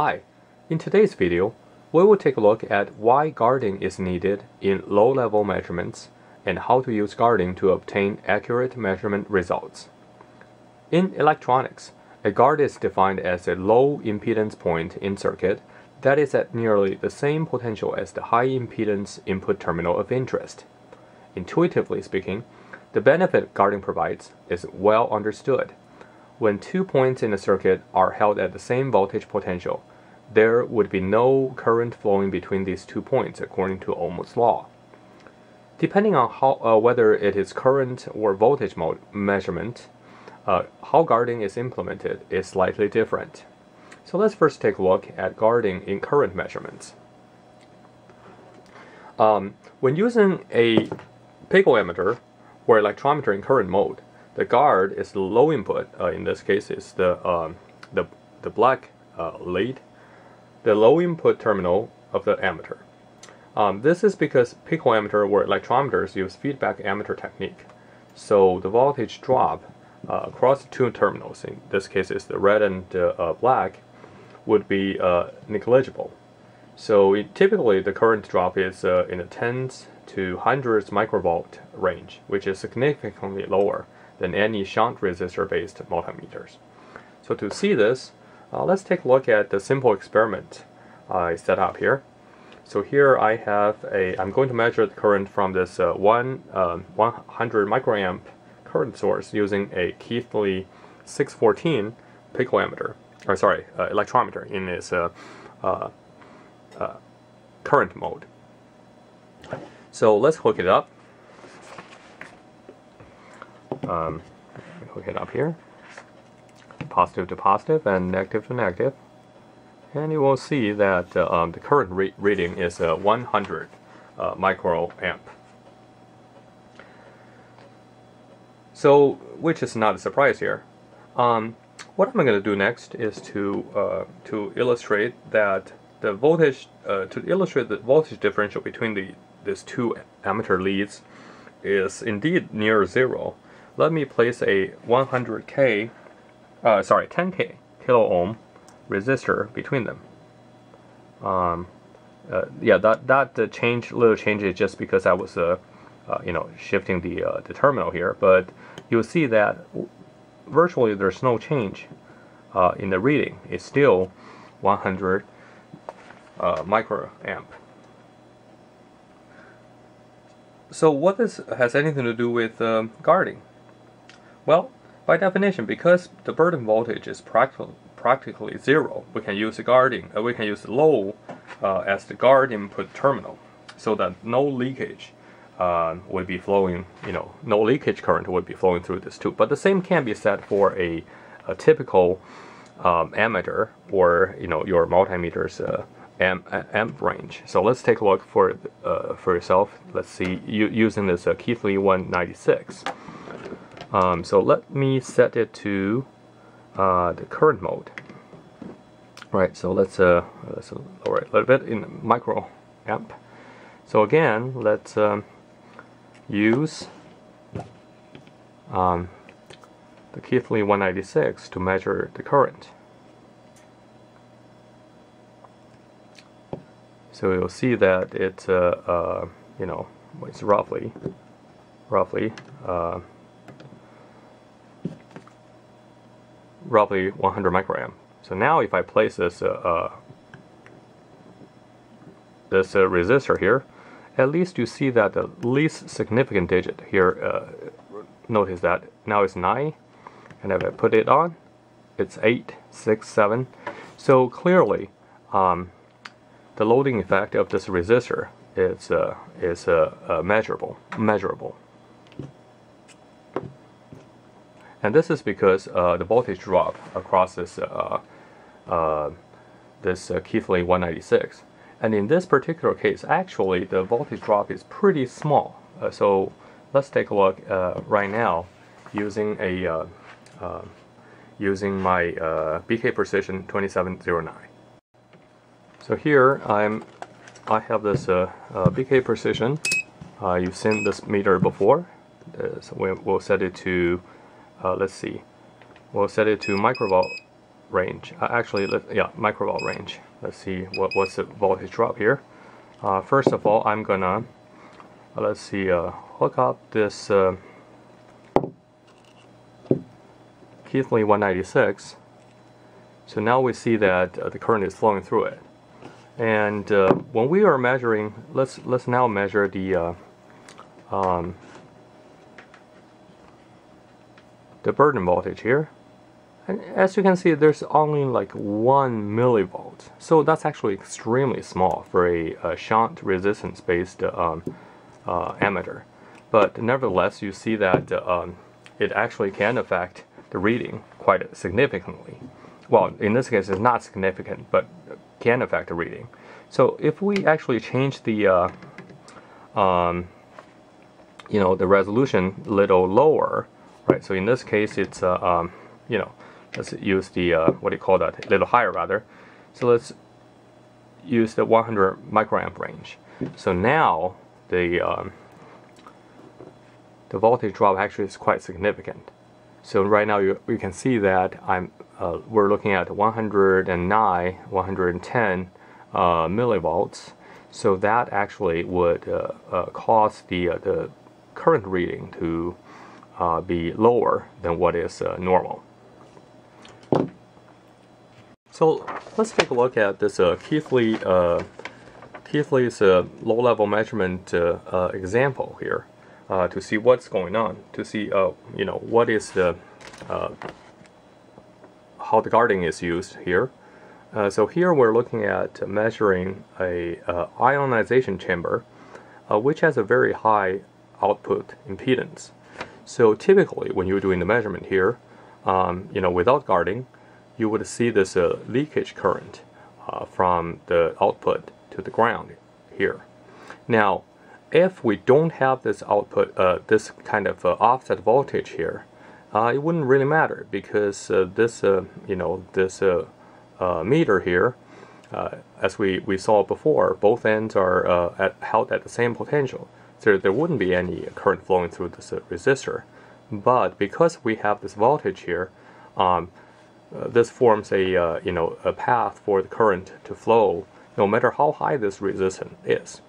Hi, in today's video, we will take a look at why guarding is needed in low-level measurements and how to use guarding to obtain accurate measurement results. In electronics, a guard is defined as a low impedance point in circuit that is at nearly the same potential as the high impedance input terminal of interest. Intuitively speaking, the benefit guarding provides is well understood. When two points in a circuit are held at the same voltage potential, there would be no current flowing between these two points according to Ohm's law. Depending on how, uh, whether it is current or voltage mode measurement, uh, how guarding is implemented is slightly different. So let's first take a look at guarding in current measurements. Um, when using a picoammeter or electrometer in current mode, the guard is the low input. Uh, in this case, is the um, the the black uh, lead, the low input terminal of the ammeter. Um, this is because picoammeter or electrometers use feedback ammeter technique, so the voltage drop uh, across the two terminals, in this case is the red and uh, black, would be uh, negligible. So it, typically the current drop is uh, in the tens to hundreds microvolt range, which is significantly lower than any shunt resistor-based multimeters. So to see this, uh, let's take a look at the simple experiment I set up here. So here I have a, I'm going to measure the current from this uh, one, um, 100 microamp current source using a Keithley 614 picoammeter, or sorry, uh, electrometer in its uh, uh, uh, current mode. So let's hook it up. Um, hook it up here. Positive to positive and negative to negative. And you will see that uh, um, the current re reading is uh, 100 uh, microamp. So, which is not a surprise here. Um, what I'm going to do next is to uh, to illustrate that the voltage uh, to illustrate the voltage differential between the these two ammeter leads is indeed near zero let me place a 100k, uh, sorry, 10k kilo ohm resistor between them. Um, uh, yeah, that that uh, change little change is just because I was uh, uh you know shifting the uh, the terminal here, but you'll see that virtually there's no change in the reading. It's still 100 microamp. So what this has anything to do with um, guarding? Well, by definition, because the burden voltage is practically practically zero, we can use the guarding, uh, we can use low uh, as the guard input terminal, so that no leakage uh, would be flowing, you know, no leakage current would be flowing through this tube. But the same can be said for a, a typical um, ammeter or, you know, your multimeter's uh, amp, amp range. So let's take a look for uh, for yourself. Let's see, using this uh, Keithley 196. Um, so let me set it to uh, the current mode. Right, so let's, uh, let's lower it a little bit in micro amp. So again, let's um, use um, the Keithley 196 to measure the current. So you'll see that it's, uh, uh, you know, it's roughly, roughly uh, roughly 100 microamp. So now if I place this uh, uh, this uh, resistor here, at least you see that the least significant digit here, uh, notice that now it's 9, and if I put it on, it's 8, 6, 7. So clearly, um, the loading effect of this resistor is, uh, is uh, measurable, measurable. And this is because uh, the voltage drop across this uh, uh, this uh, Keithley 196. And in this particular case, actually the voltage drop is pretty small. Uh, so let's take a look uh, right now using a using my BK Precision 2709. So here I'm I have this BK Precision. you've seen this meter before. so we'll set it to uh, let's see we'll set it to microvolt range. Uh, actually, let, yeah, microvolt range. Let's see what what's the voltage drop here. Uh, first of all, I'm gonna uh, let's see uh, hook up this uh, Keithley 196. So now we see that uh, the current is flowing through it. And when we are measuring, let's let's now measure the um, the burden voltage here. And as you can see, there's only like one millivolt. So that's actually extremely small for a, a shunt resistance-based um, uh, ammeter. But nevertheless, you see that um, it actually can affect the reading quite significantly. Well, in this case, it's not significant, but can affect the reading. So if we actually change the, uh, um, you know, the resolution a little lower, right? So in this case, it's, uh, um, you know, let's use the uh, what do you call that a little higher rather. So let's use the 100 microamp range. So now the um, the voltage drop actually is quite significant. So right now you, you can see that I'm uh, we're looking at 109 110 uh, millivolts. So that actually would uh, uh, cause the the current reading to be lower than what is normal so let's take a look at this uh, Keithley, uh, Keithley's uh, low-level measurement uh, uh, example here uh, to see what's going on, to see you know what is the how the guarding is used here. so here we're looking at measuring a ionization chamber, which has a very high output impedance. So typically, when you're doing the measurement here, um, you know, without guarding, you would see this uh, leakage current uh, from the output to the ground here. Now, if we don't have this output, uh, this kind of uh, offset voltage here, uh, it wouldn't really matter because uh, this, you know, this meter here, as we, we saw before, both ends are at, held at the same potential. So there wouldn't be any current flowing through this resistor. But because we have this voltage here, um, uh, this forms a uh, you know a path for the current to flow no matter how high this resistance is.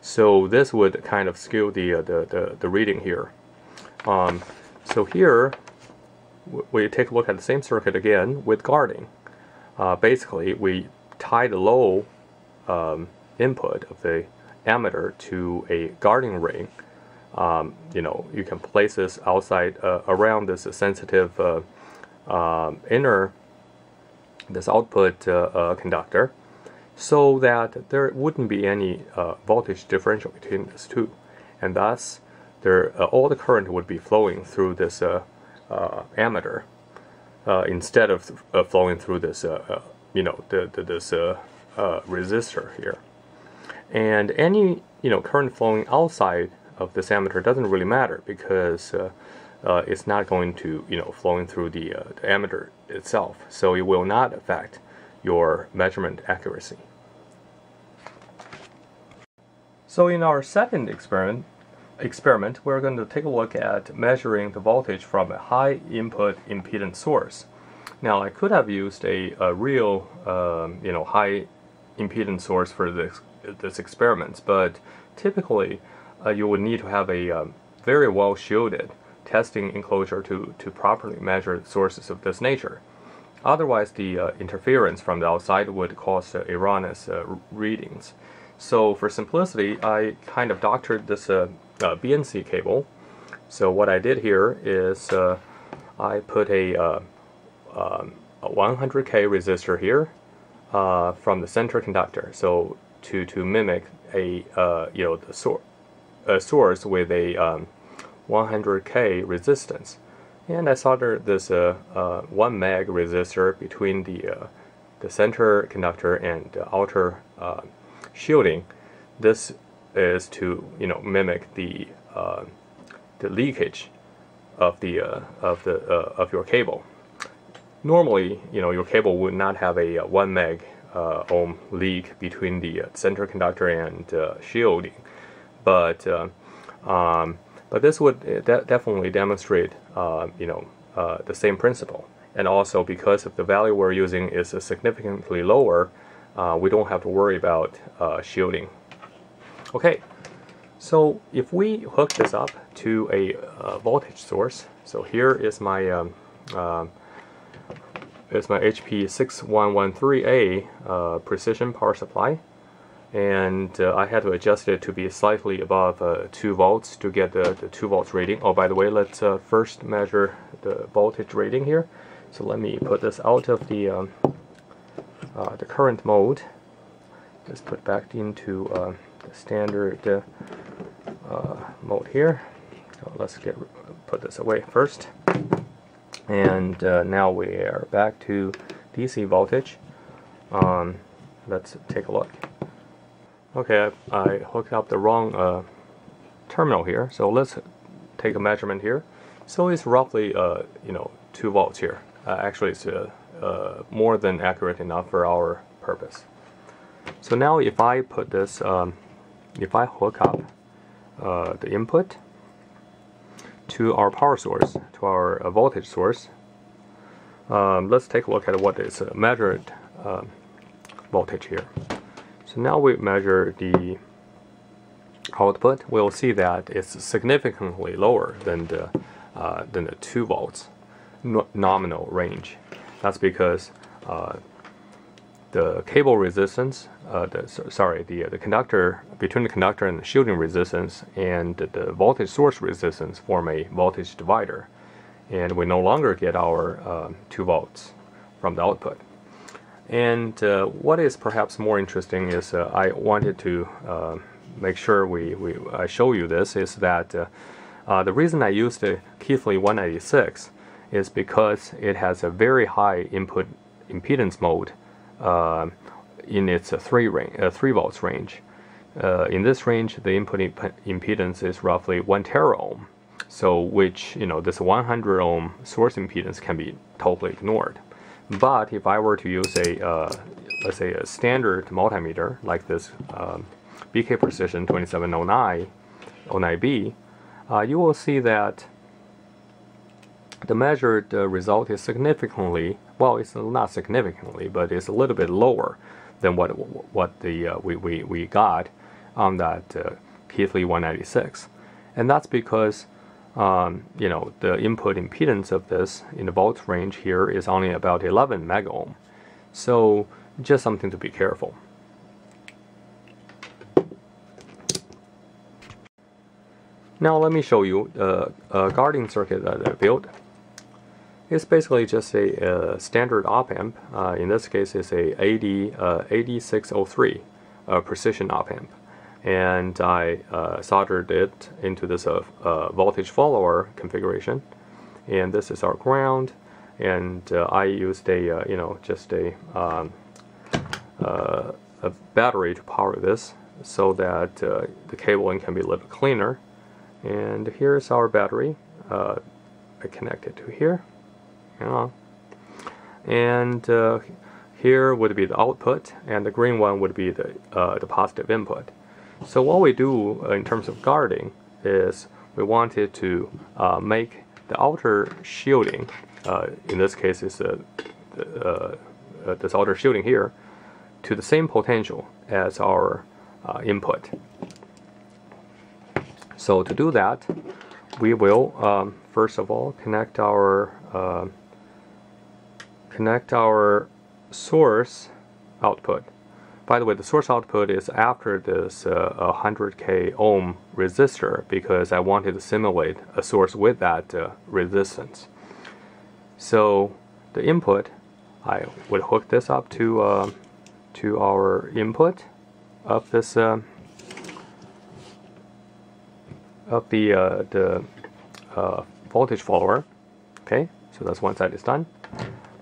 So this would kind of skew the uh, the, the, the, reading here. Um, so here we take a look at the same circuit again with guarding. Uh, basically, we tie the low um, input of the ammeter to a guarding ring. Um, you know, you can place this outside uh, around this sensitive uh, um, inner this output uh, uh, conductor so that there wouldn't be any uh, voltage differential between these two and thus there all the current would be flowing through this ammeter instead of flowing through this you know the, the this resistor here and any you know current flowing outside of this ammeter doesn't really matter because uh, uh, it's not going to, you know, flowing through the, uh, the ammeter itself. So it will not affect your measurement accuracy. So in our second experiment, experiment, we're going to take a look at measuring the voltage from a high input impedance source. Now I could have used a, a real, um, you know, high impedance source for this, this experiment, but typically uh, you would need to have a um, very well shielded testing enclosure to, to properly measure sources of this nature. Otherwise, the uh, interference from the outside would cause uh, erroneous uh, readings. So for simplicity, I kind of doctored this uh, uh, BNC cable. So what I did here is uh, I put a, um, a 100K resistor here from the center conductor. So to, to mimic a, you know, the sor a source with a um, 100k resistance and I soldered this uh, uh, 1 meg resistor between the, uh, the center conductor and the outer uh, shielding. This is to you know mimic the uh, the leakage of the uh, of the of your cable. Normally, you know your cable would not have a 1 meg ohm leak between the center conductor and shielding, but um, but this would uh, de definitely demonstrate, uh, you know, uh, the same principle. and also because of the value we're using is significantly lower, uh, we don't have to worry about uh, shielding. Okay, so if we hook this up to a uh, voltage source, so here is my um, uh, is my HP 6113A uh, precision power supply and uh, I had to adjust it to be slightly above uh, 2 volts to get the, the 2 volts rating. Oh, by the way, let's uh, first measure the voltage rating here. So let me put this out of the, um, uh, the current mode. Let's put back into uh, the standard uh, mode here. So let's get put this away first. And now we are back to DC voltage. Um, let's take a look. Okay, I, I, hooked up the wrong uh, terminal here, so let's take a measurement here. So it's roughly, uh, you know, 2 volts here. Uh, actually, it's uh, uh, more than accurate enough for our purpose. So now if I put this, um, if I hook up uh, the input to our power source, to our voltage source, um, let's take a look at what is measured um, voltage here. So now we measure the output, we'll see that it's significantly lower than the, uh, than the 2 volts no nominal range. That's because uh, the cable resistance, uh, the, sorry, the, the conductor, between the conductor and the shielding resistance and the voltage source resistance form a voltage divider. And we no longer get our uh, 2 volts from the output. And uh, what is perhaps more interesting is uh, I wanted to uh, make sure we, we I show you this is that uh, uh, the reason I used the Keithley 196 is because it has a very high input impedance mode uh, in its 3, range, 3 volts range. in this range, the input imp impedance is roughly 1 tera ohm. So which, you know, this 100 ohm source impedance can be totally ignored. But if I were to use a, uh, let's say a standard multimeter like this um, BK Precision 2709 09B, uh, you will see that the measured uh, result is significantly, well, it's not significantly, but it's a little bit lower than what what the uh, we, we, we got on that uh, Keithley 196. And that's because um, you know, the input impedance of this in the volt range here is only about 11 mega ohm. So just something to be careful. Now let me show you the uh, guarding circuit that I built. It's basically just a, a standard op-amp. Uh, in this case, it's a AD, uh, AD603 uh, precision op-amp. And I uh, soldered it into this uh, uh, voltage follower configuration. And this is our ground. And uh, I used a uh, you know just a, um, uh, a battery to power this so that the cabling can be a little cleaner. And here's our battery I connect it to here yeah. and here would be the output and the green one would be the, the positive input so what we do uh, in terms of guarding is we wanted to uh, make the outer shielding, uh, in this case is uh, uh, uh, this outer shielding here, to the same potential as our input. So to do that, we will um, first of all connect our connect our source output by the way, the source output is after this uh, 100k ohm resistor because I wanted to simulate a source with that uh, resistance. So the input, I would hook this up to uh, to our input of this uh, of the uh, the uh, voltage follower. Okay, so that's one side is done,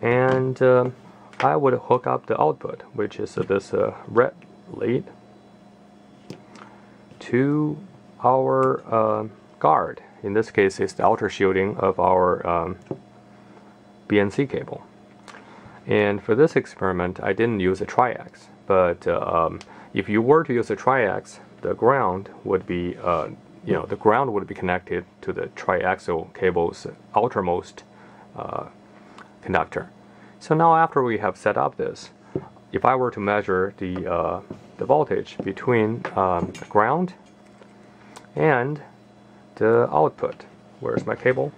and um, I would hook up the output, which is uh, this uh, red lead, to our uh, guard. In this case, it's the outer shielding of our um, BNC cable. And for this experiment, I didn't use a triax, but uh, um, if you were to use a triax, the ground would be, uh, you know, the ground would be connected to the triaxial cable's outermost uh, conductor. So now after we have set up this, if I were to measure the, uh, the voltage between um, the ground and the output, where's my cable?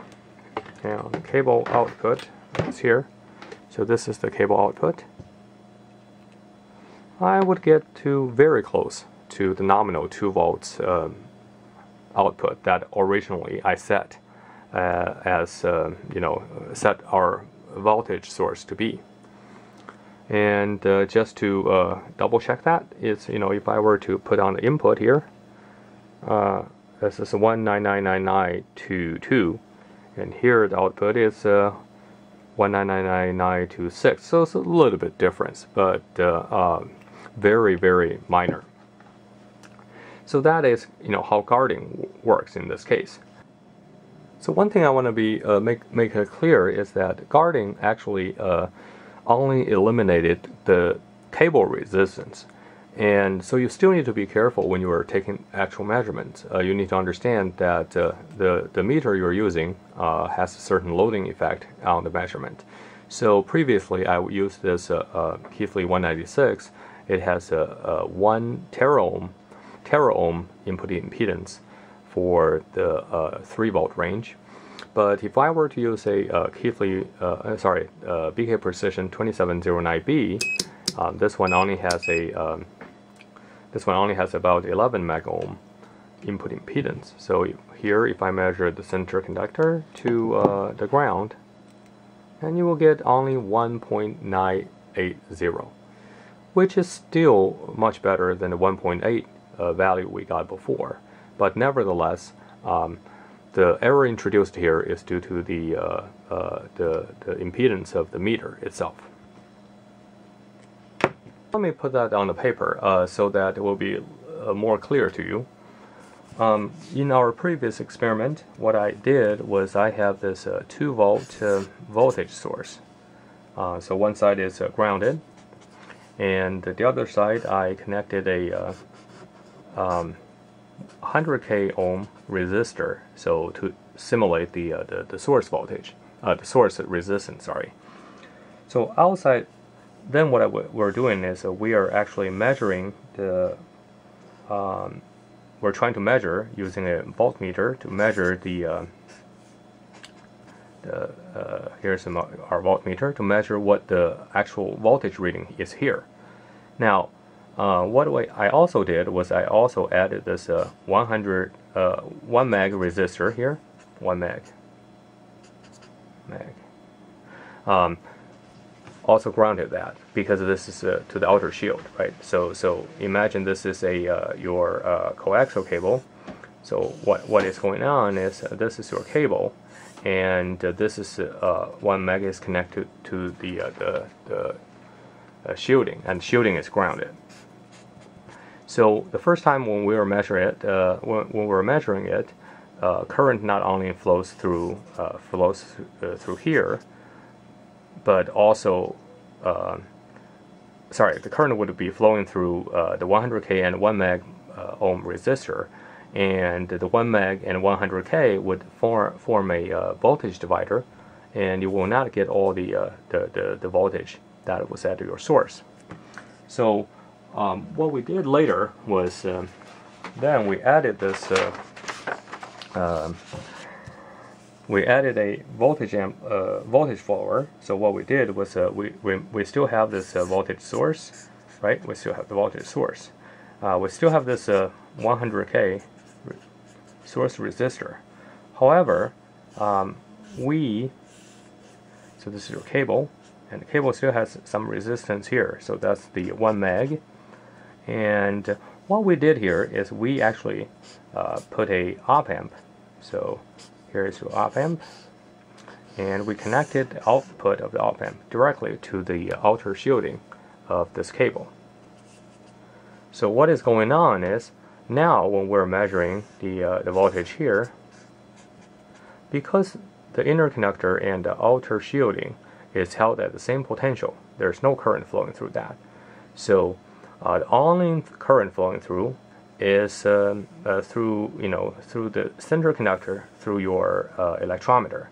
And cable output is here. So this is the cable output. I would get to very close to the nominal 2 volts um, output that originally I set uh, as, uh, you know, set our voltage source to be. And uh, just to uh, double check that is, you know, if I were to put on the input here, uh, this is 1999922, and here the output is uh, 1999926. So it's a little bit difference, but um, very, very minor. So that is, you know, how guarding works in this case. So one thing I want to be uh, make make clear is that guarding actually uh, only eliminated the cable resistance, and so you still need to be careful when you are taking actual measurements. Uh, you need to understand that uh, the the meter you're using uh, has a certain loading effect on the measurement. So previously I used this uh, Keithley 196. It has a, a one tera ohm tera ohm input impedance for the uh, 3 volt range. But if I were to use a uh, Keithley, uh, uh sorry, uh, BK Precision 2709B, um, this one only has a um, this one only has about 11 mega ohm input impedance. So here, if I measure the center conductor to uh, the ground, and you will get only 1.980, which is still much better than the 1.8 uh, value we got before. But nevertheless, um, the error introduced here is due to the, uh, uh, the, the impedance of the meter itself. Let me put that on the paper uh, so that it will be uh, more clear to you. Um, in our previous experiment, what I did was I have this uh, 2 volt uh, voltage source. so one side is grounded, and the other side I connected a um, 100k ohm resistor so to simulate the, uh, the, the source voltage uh, the source resistance sorry. So outside then what we're doing is uh, we are actually measuring the um, we're trying to measure using a voltmeter to measure the, uh, the uh, here's our voltmeter to measure what the actual voltage reading is here. Now uh, what I also did was I also added this uh, 100 uh, 1 meg resistor here. 1 meg. Meg. Um, also grounded that because this is uh, to the outer shield right? So so imagine this is a uh, your coaxial cable. So what what is going on is this is your cable and this is 1 meg is connected to the the, the shielding and shielding is grounded so the first time when we were measuring it, uh, when, when, we were measuring it, uh, current not only flows through uh, flows uh, through here, but also, uh, sorry, the current would be flowing through uh, the 100k and 1 meg ohm resistor, and the 1 meg and 100k would form form a voltage divider, and you will not get all the, the, the the voltage that was at your source. So um, what we did later was um, then we added this uh, um, we added a voltage amp uh, voltage follower so what we did was uh, we, we, we still have this uh, voltage source right? We still have the voltage source. We still have this 100k uh, re source resistor. However um, we so this is your cable and the cable still has some resistance here. So that's the 1 meg and what we did here is we actually uh, put a op amp. So here is your op amp. And we connected the output of the op amp directly to the outer shielding of this cable. So what is going on is now when we're measuring the, uh, the voltage here, because the inner conductor and the outer shielding is held at the same potential, there's no current flowing through that. So uh, the only current flowing through is um, uh, through you know through the center conductor through your uh, electrometer,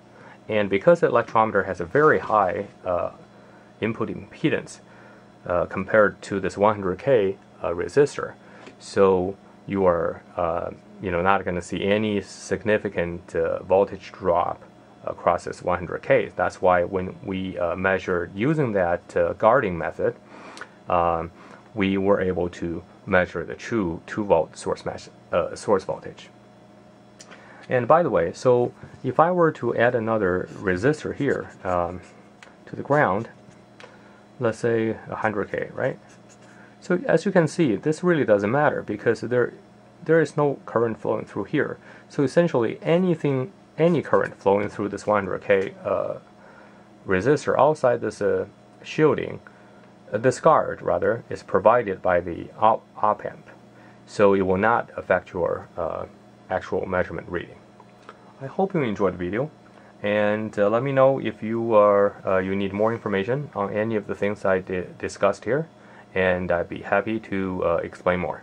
And because the electrometer has a very high uh, input impedance uh, compared to this 100K uh, resistor, so you are you know not going to see any significant voltage drop across this 100K. That's why when we measured using that guarding method, um, we were able to measure the true 2 volt source, source voltage. And by the way, so if I were to add another resistor here um, to the ground, let's say 100k, right? So as you can see, this really doesn't matter because there there is no current flowing through here. So essentially, anything, any current flowing through this 100k uh, resistor outside this uh, shielding, uh, this guard rather, is provided by the op, op amp. So it will not affect your uh, actual measurement reading. I hope you enjoyed the video and uh, let me know if you are uh, you need more information on any of the things I discussed here and I'd be happy to uh, explain more.